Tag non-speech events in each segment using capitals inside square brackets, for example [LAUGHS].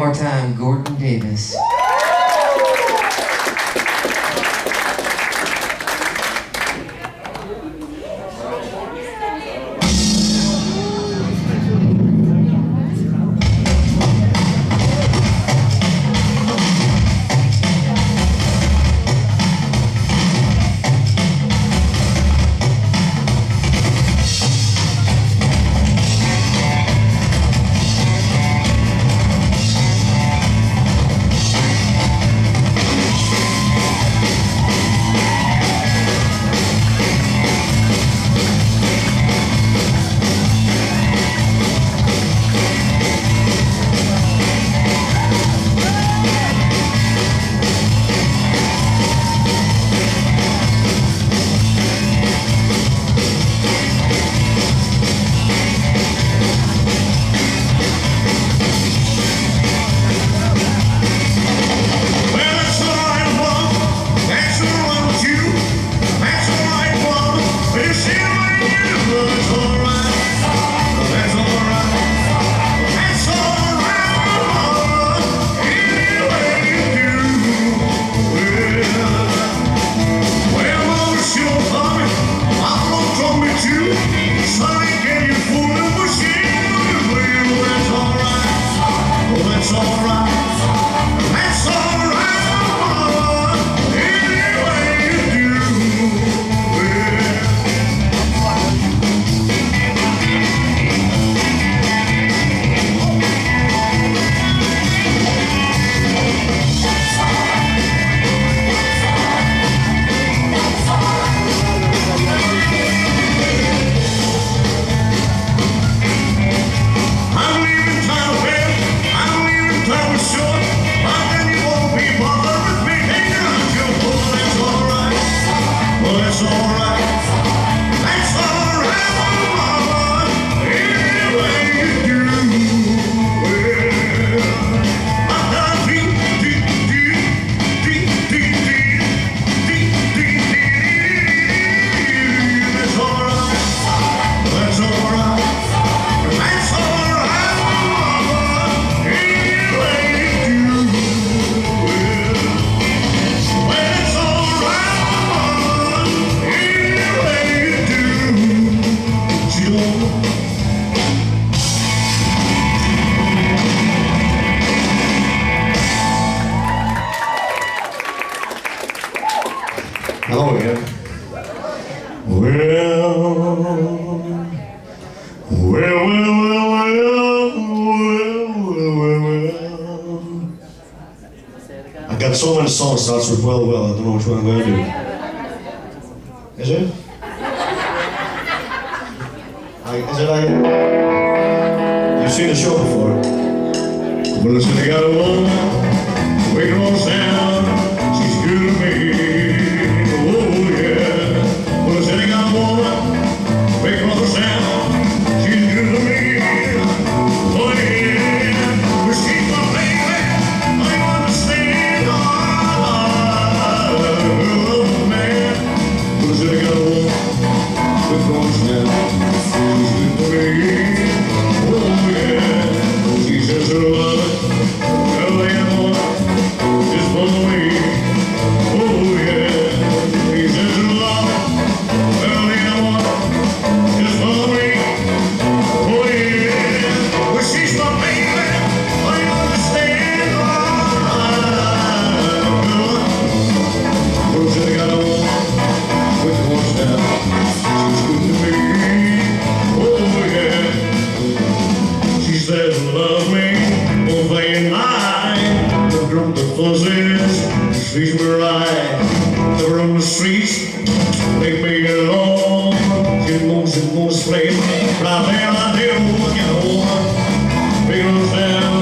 One more time, Gordon Davis. Hello again. Well, well, well, well, well, well. I got so many songs starts with well, well. I don't know which one I'm going to do. Is it? I, is it I? You've seen the show before. Well, listen, I got a woman, wake on sound, love me, oh they and I The drum the fuzzies, trees me right The room the streets, make me alone. She moves and moves flame, right there I do get home Big old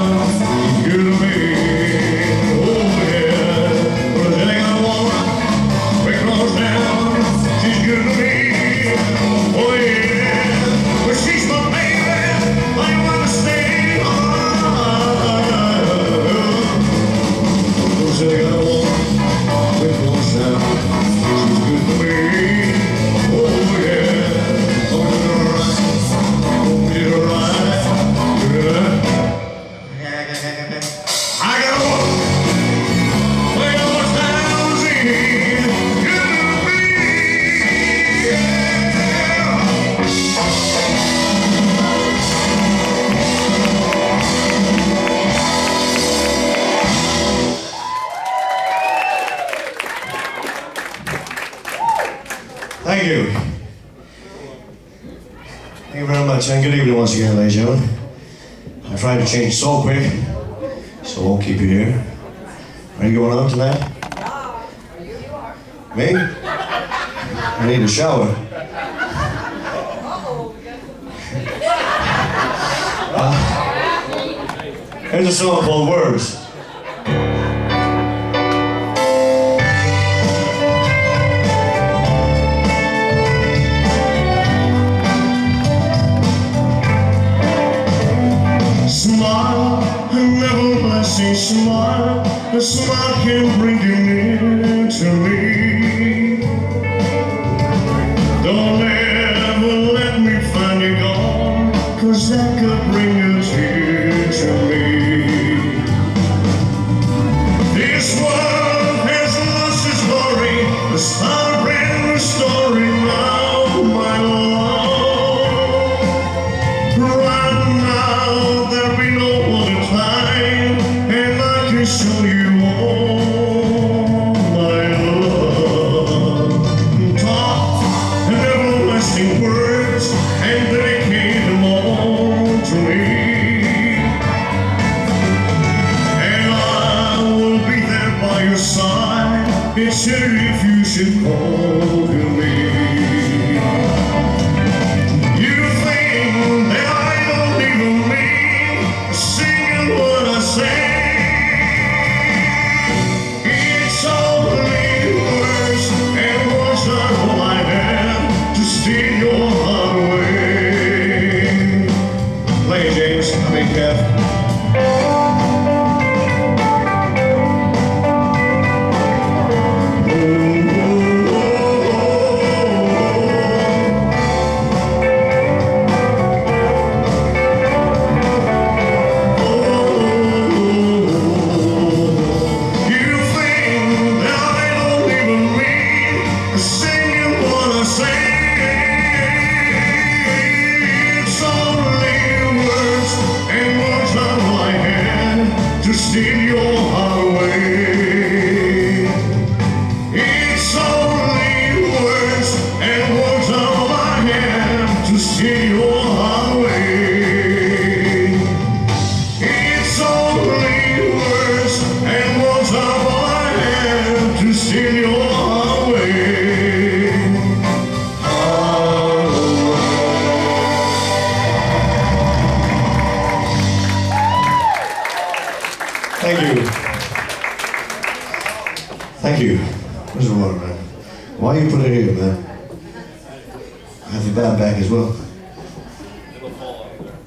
soapy, so i'll keep you here. Are you going out tonight? Me? I need a shower. Uh, here's a song called Words. smile, a smile can bring you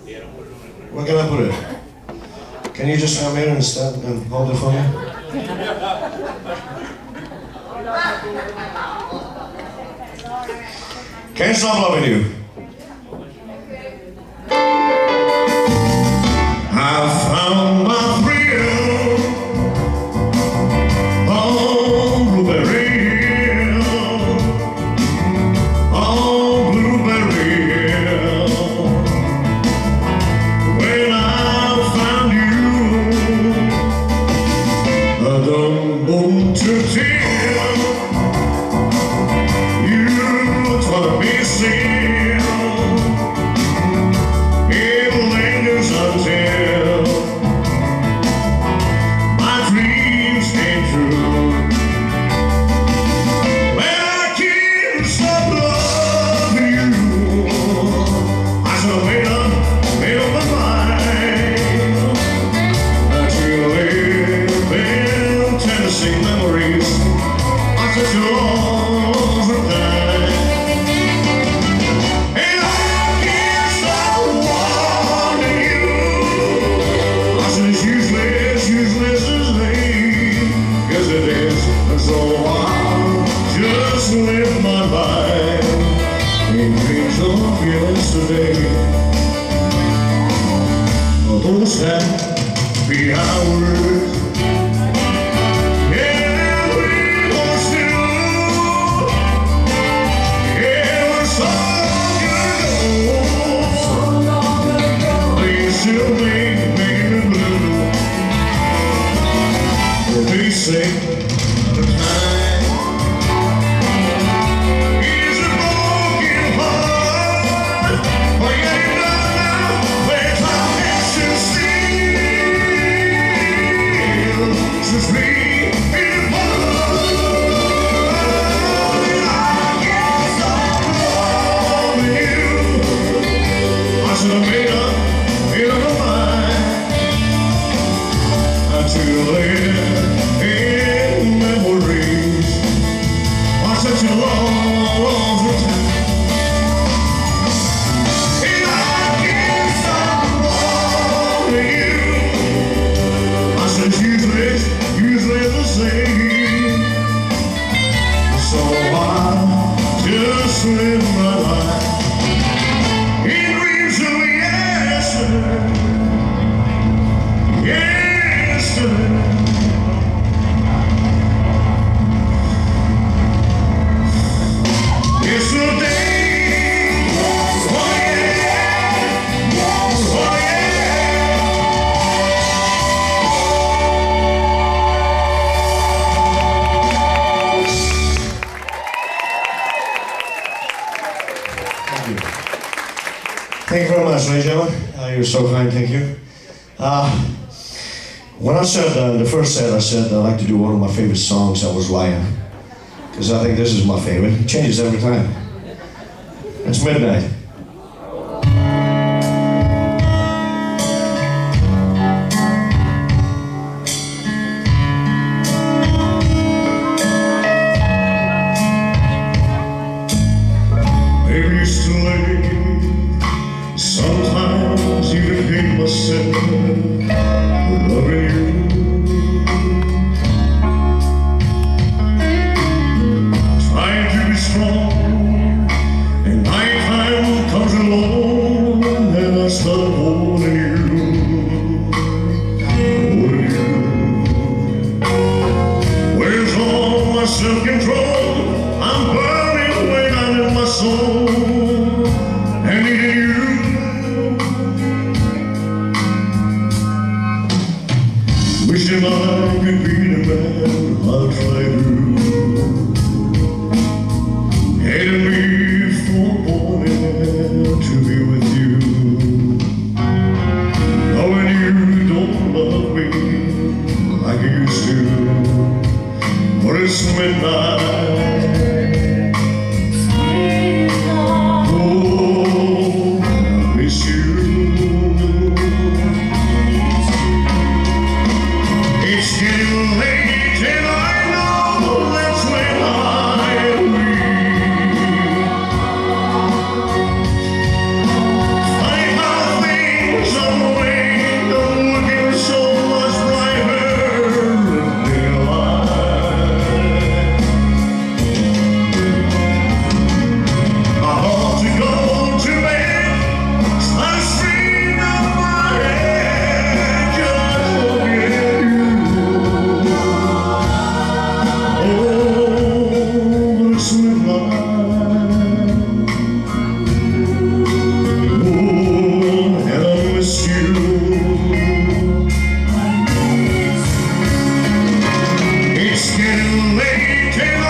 Where can I put it? Can you just come here and stand and hold it for me? Can't stop loving you? slip my life in dreams of yesterday. Those happy hours. Excellent. said, uh, the first set, I said I like to do one of my favorite songs. I was lying, because I think this is my favorite. It changes every time. It's midnight. Take, take.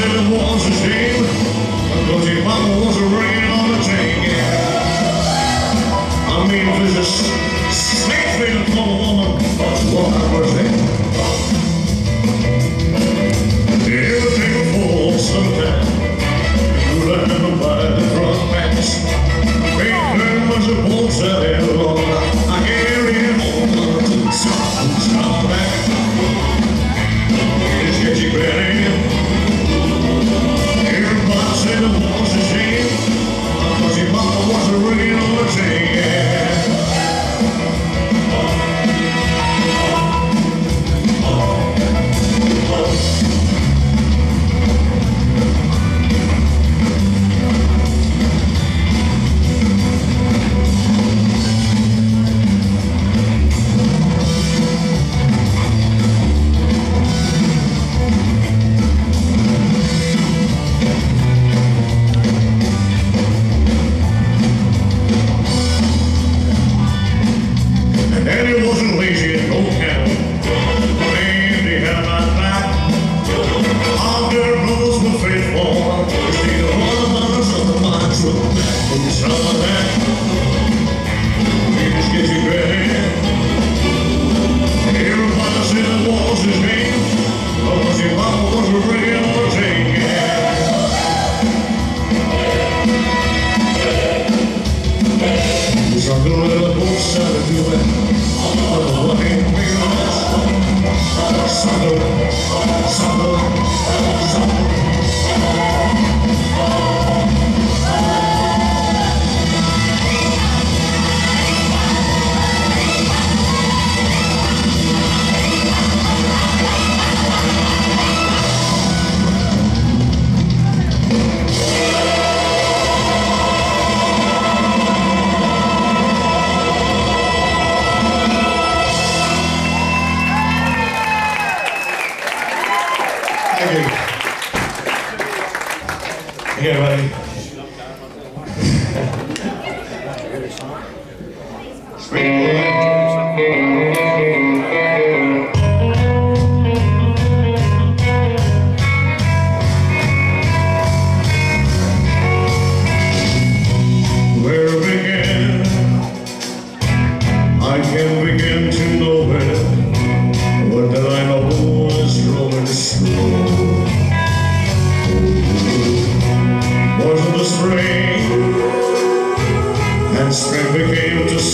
said it was a shame Because your mama was a rain on the tank I mean, there's a Control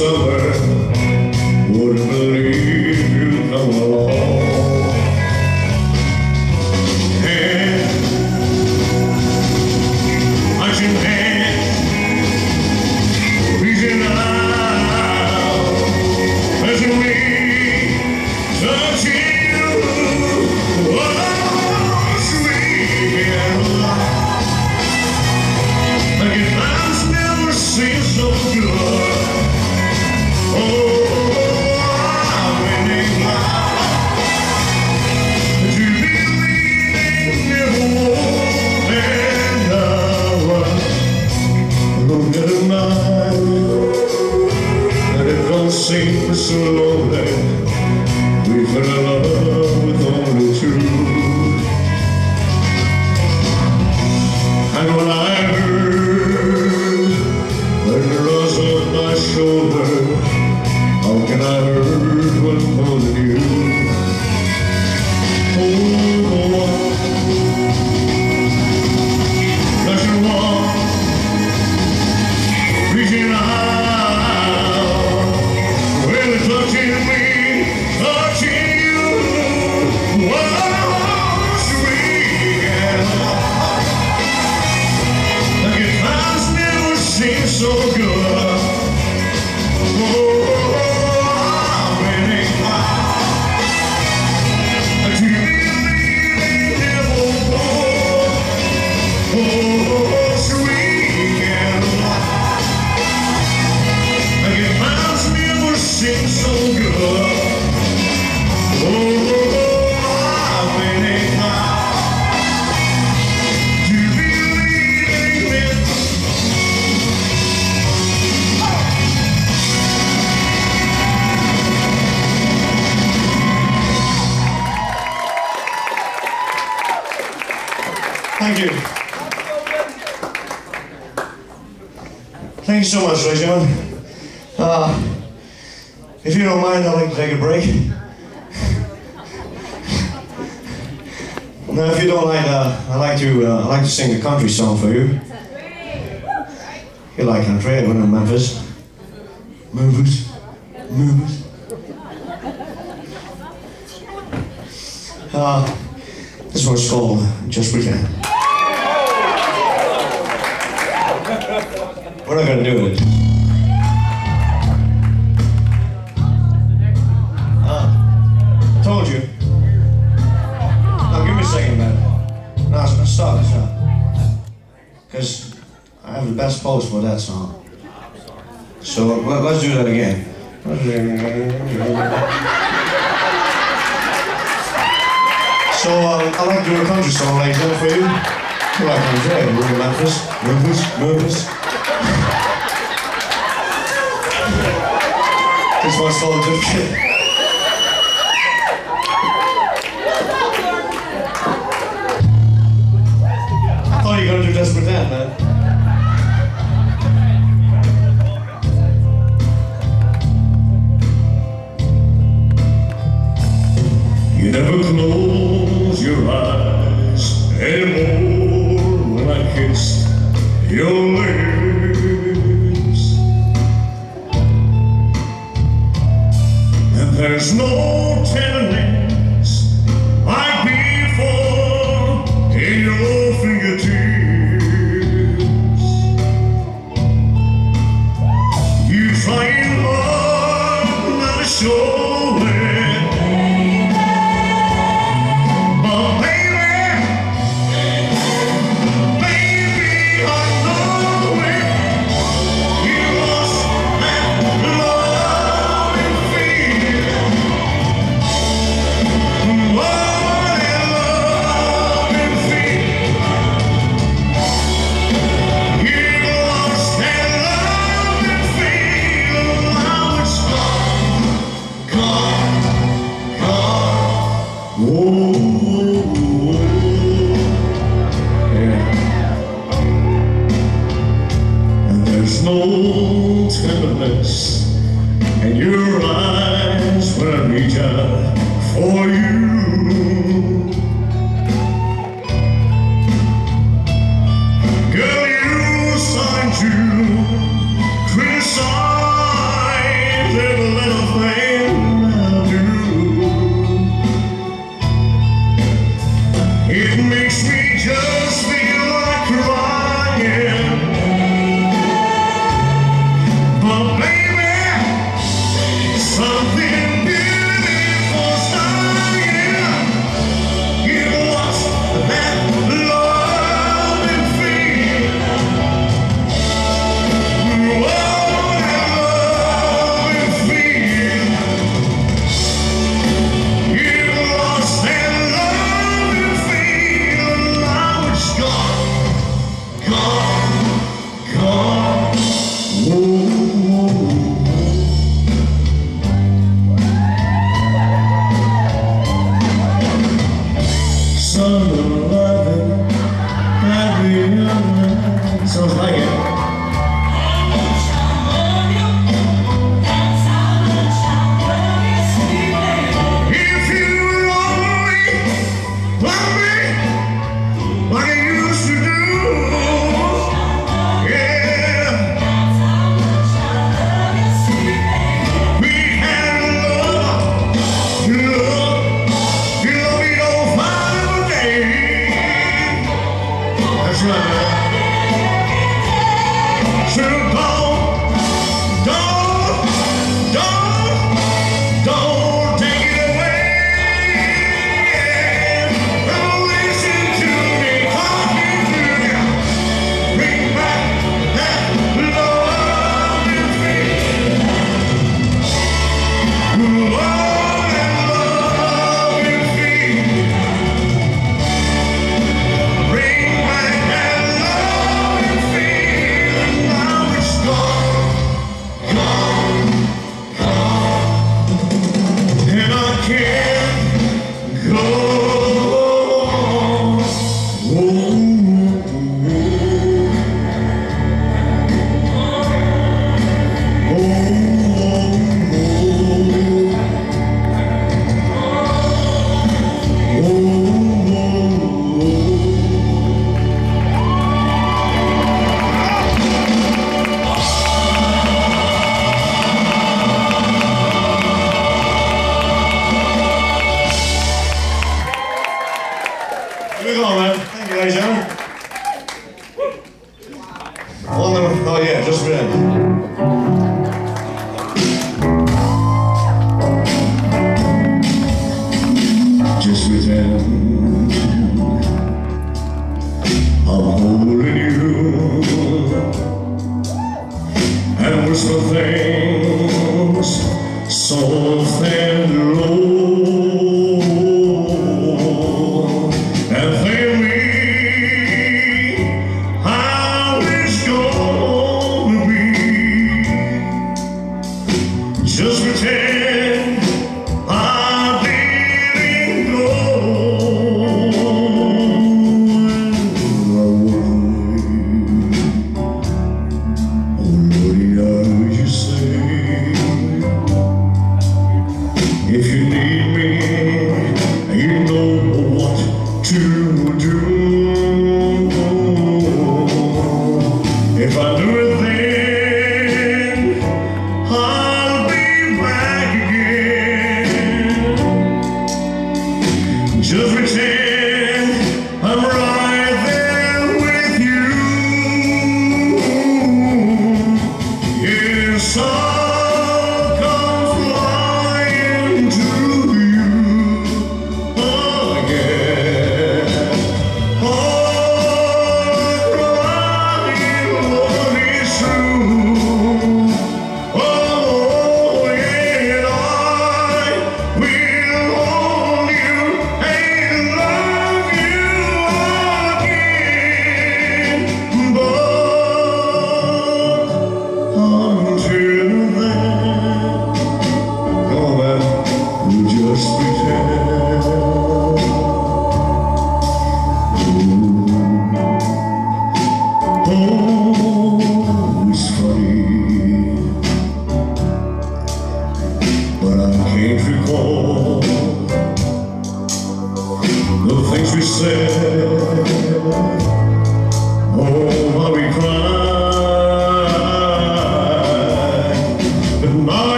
sober. sing a country song for you. You like country, I went to Memphis. Memphis. Memphis. Uh, this one's called Just Pretend. We're not gonna do it. do a country song later for you. Well, like I say, Memphis, Memphis, Memphis. This one's called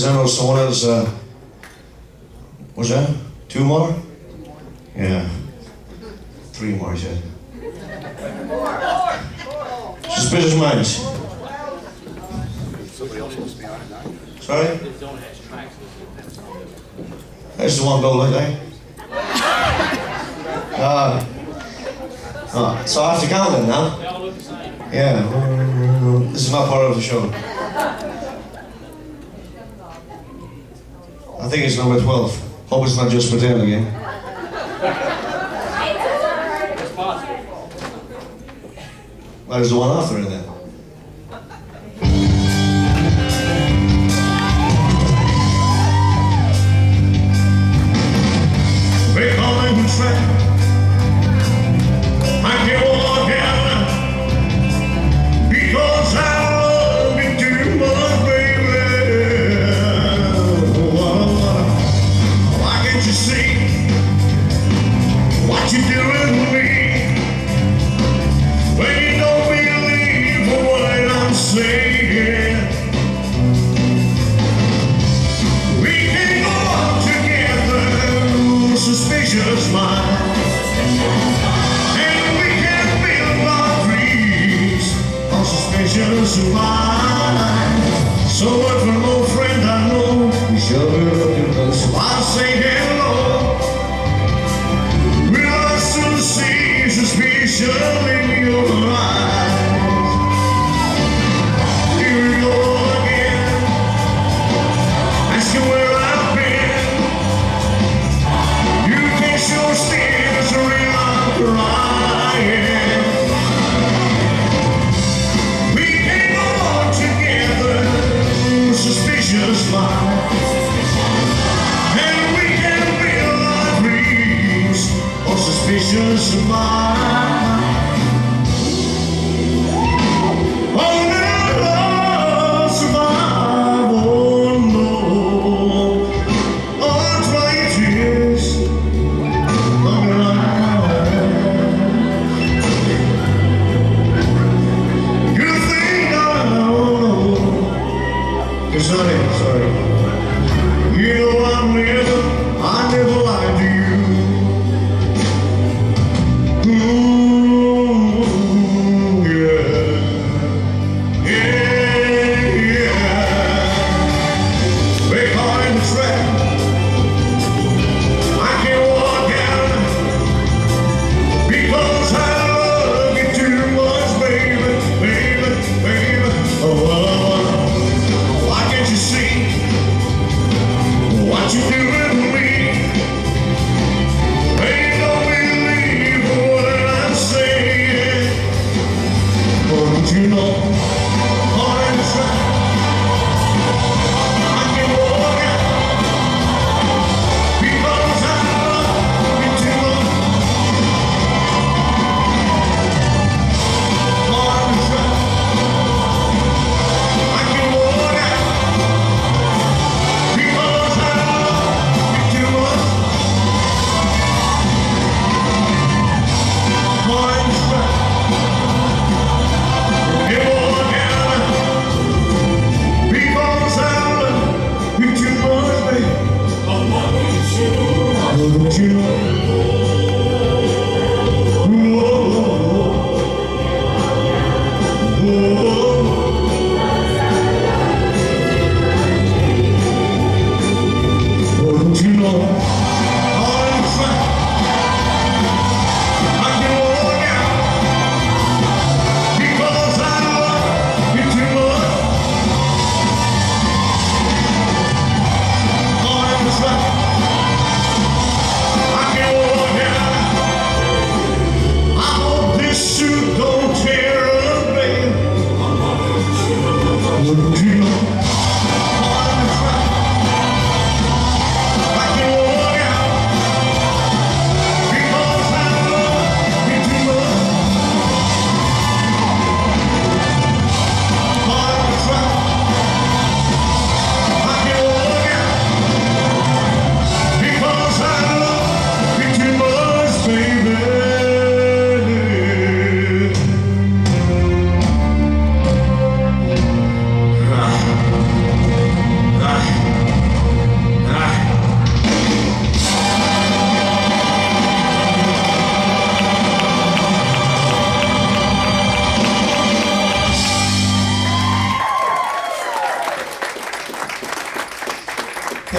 Presented us one as, uh, was that two more? Yeah, three more, yeah. Suspicious minds. Somebody else. Sorry? I just want to go like that. Uh, uh, so I have to count them now? Yeah, this is not part of the show. I think it's number 12. Hope it's not just pretending, eh? Well, there's one author in that.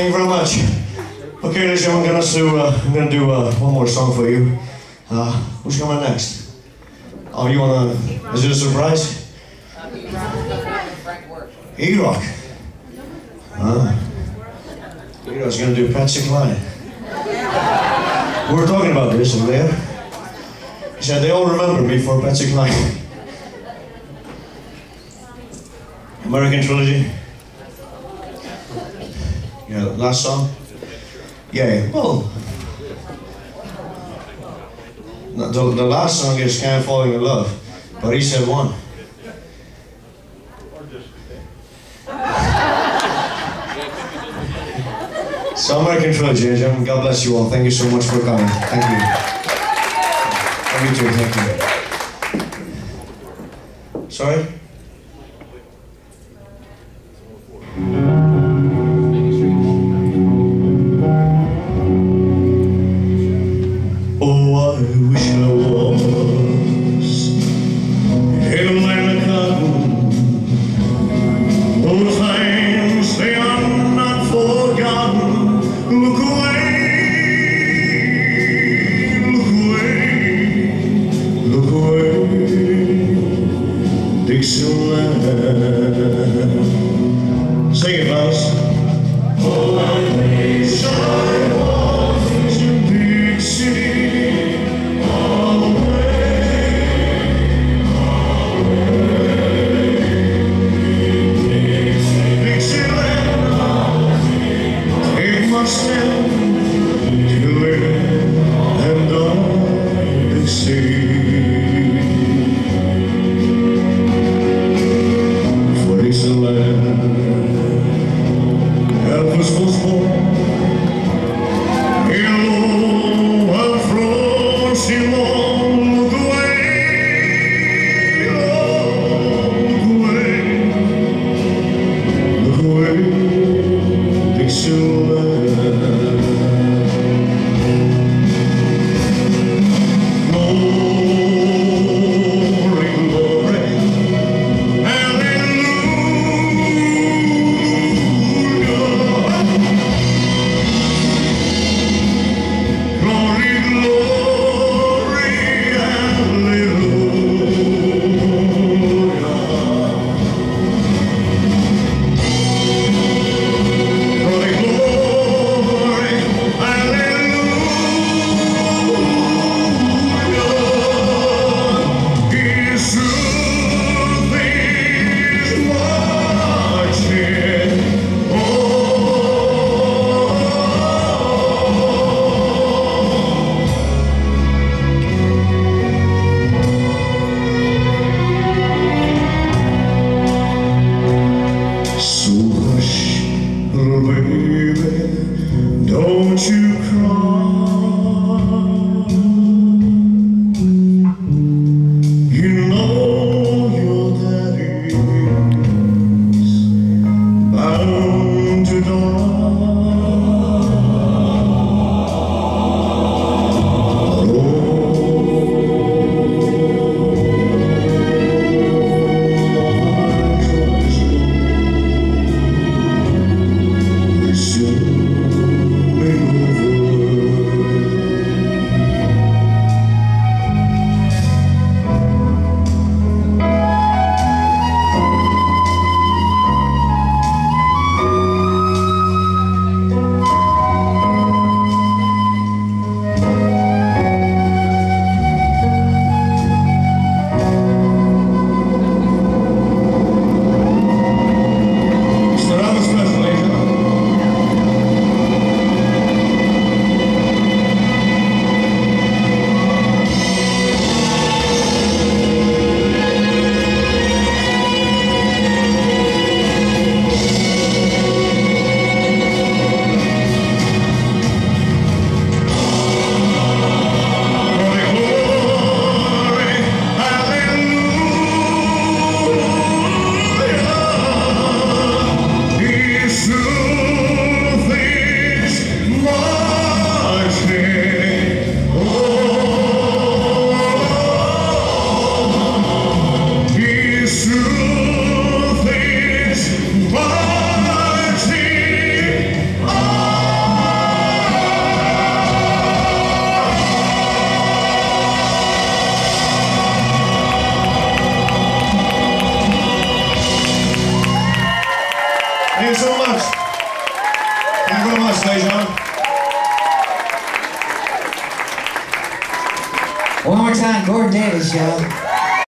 Thank you very much. Okay, ladies and gentlemen, I'm gonna do, uh, I'm gonna do uh, one more song for you. Uh, who's coming next? Oh, you wanna? Is it a surprise? E-Rock. Huh? E-Rock's gonna do Patsy Cline. We were talking about this earlier. He said they all remember me for Patsy Cline. American Trilogy. Yeah, last song. Yeah, well. The, the last song is Can't Fall in Love, but he said one. [LAUGHS] So American Trilogy, ladies and gentlemen, God bless you all. Thank you so much for coming. Thank you. Thank you too, thank you. Sorry?